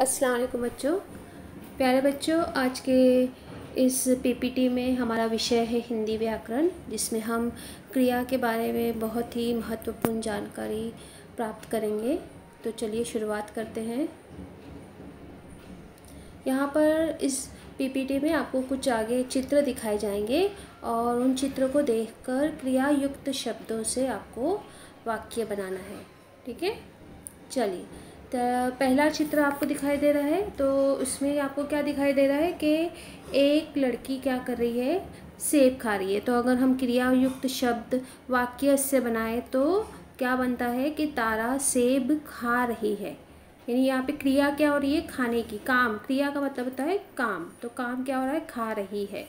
अस्सलाम वालेकुम बच्चों। प्यारे बच्चों, आज के इस पीपीटी में हमारा विषय है हिंदी व्याकरण, जिसमें हम क्रिया के बारे में बहुत ही महत्वपूर्ण जानकारी प्राप्त करेंगे। तो चलिए शुरुआत करते हैं। यहाँ पर इस पीपीटी में आपको कुछ आगे चित्र दिखाए जाएँगे और उन चित्रों को देखकर क्रिया युक्त शब्दों से आपको वाक्य बनाना है। ठीक है? चलिए। तो पहला चित्र आपको दिखाई दे रहा है तो उसमें आपको क्या दिखाई दे रहा है कि एक लड़की क्या कर रही है, सेब खा रही है। तो अगर हम क्रिया युक्त शब्द वाक्य से बनाए तो क्या बनता है कि तारा सेब खा रही है। यानी यहाँ पे क्रिया क्या हो रही है? खाने की, काम। क्रिया का मतलब होता है काम। तो काम क्या हो रहा है? खा रही है।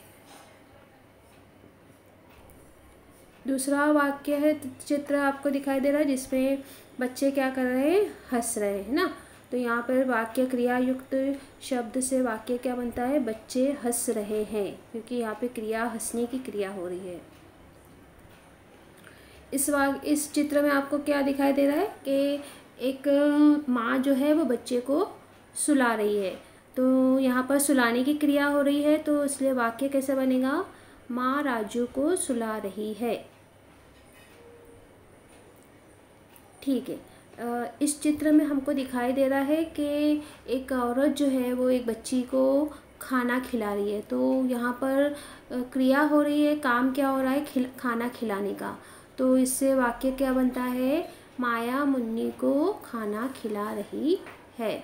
दूसरा वाक्य है, चित्र आपको दिखाई दे रहा है जिसमें बच्चे क्या कर रहे हैं, हंस रहे हैं ना? तो यहाँ पर वाक्य क्रिया युक्त शब्द से वाक्य क्या बनता है? बच्चे हंस रहे हैं, क्योंकि यहाँ पे क्रिया हंसने की क्रिया हो रही है। इस वाक, इस चित्र में आपको क्या दिखाई दे रहा है कि एक माँ जो है वो बच्चे को सुला रही है। तो यहाँ पर सुलाने की क्रिया हो रही है तो इसलिए वाक्य कैसे बनेगा? माँ राजू को सुला रही है। ठीक है। इस चित्र में हमको दिखाई दे रहा है कि एक औरत जो है वो एक बच्ची को खाना खिला रही है। तो यहाँ पर क्रिया हो रही है, काम क्या हो रहा है खिल, खाना खिलाने का। तो इससे वाक्य क्या बनता है? माया मुन्नी को खाना खिला रही है।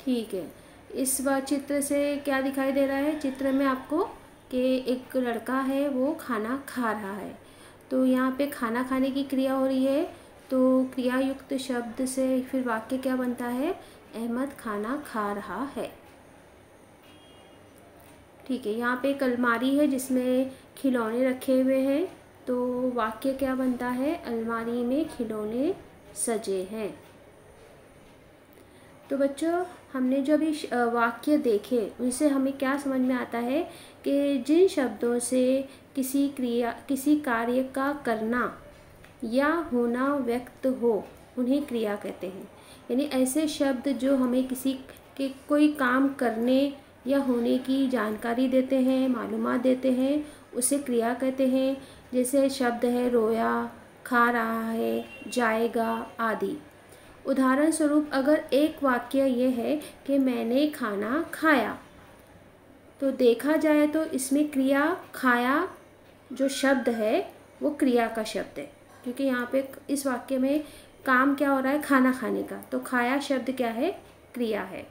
ठीक है। इस बार चित्र से क्या दिखाई दे रहा है? चित्र में आपको कि एक लड़का है वो खाना खा रहा है। तो यहाँ पे खाना खाने की क्रिया हो रही है। तो क्रिया युक्त शब्द से फिर वाक्य क्या बनता है? अहमद खाना खा रहा है। ठीक है, यहाँ पे एक अलमारी है जिसमें खिलौने रखे हुए हैं। तो वाक्य क्या बनता है? अलमारी में खिलौने सजे हैं। तो बच्चों, हमने जो अभी वाक्य देखे, उनसे हमें क्या समझ में आता है कि जिन शब्दों से किसी क्रिया, किसी कार्य का करना या होना व्यक्त हो, उन्हें क्रिया कहते हैं। यानी ऐसे शब्द जो हमें किसी के कोई काम करने या होने की जानकारी देते हैं मालूम देते हैं, उसे क्रिया कहते हैं। जैसे शब्द है रोया, खा रहा है, जाएगा, आदि। उदाहरण स्वरूप अगर एक वाक्य ये है कि मैंने खाना खाया तो देखा जाए तो इसमें क्रिया खाया जो शब्द है, वो क्रिया का शब्द है। क्योंकि यहाँ पे इस वाक्य में काम क्या हो रहा है? खाना खाने का। तो खाया शब्द क्या है? क्रिया है।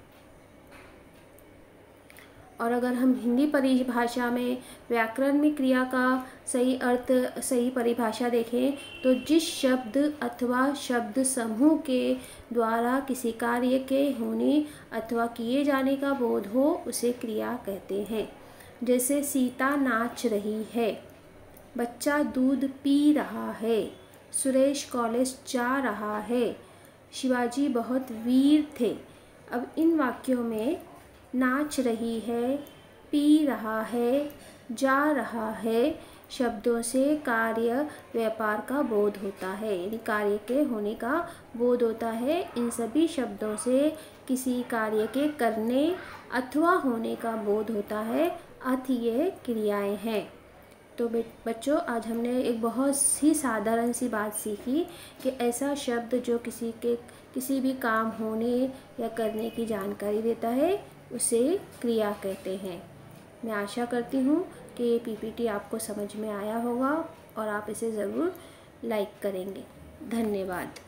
और अगर हम हिंदी परिभाषा में व्याकरण में क्रिया का सही अर्थ, सही परिभाषा देखें तो जिस शब्द अथवा शब्द समूह के द्वारा किसी कार्य के होने अथवा किए जाने का बोध हो, उसे क्रिया कहते हैं। जैसे सीता नाच रही है, बच्चा दूध पी रहा है, सुरेश कॉलेज जा रहा है, शिवाजी बहुत वीर थे। अब इन वाक्यों में नाच रही है, पी रहा है, जा रहा है। शब्दों से कार्य व्यापार का बोध होता है, यानी कार्य के होने का बोध होता है। इन सभी शब्दों से किसी कार्य के करने अथवा होने का बोध होता है, अथ ये क्रियाएँ हैं। तो बच्चों, आज हमने एक बहुत ही साधारण सी बात सीखी कि ऐसा शब्द जो किसी के, किसी भी काम होने या करने की जानकारी देता है उसे क्रिया कहते हैं। मैं आशा करती हूँ कि ये पीपीटी आपको समझ में आया होगा और आप इसे ज़रूर लाइक करेंगे। धन्यवाद।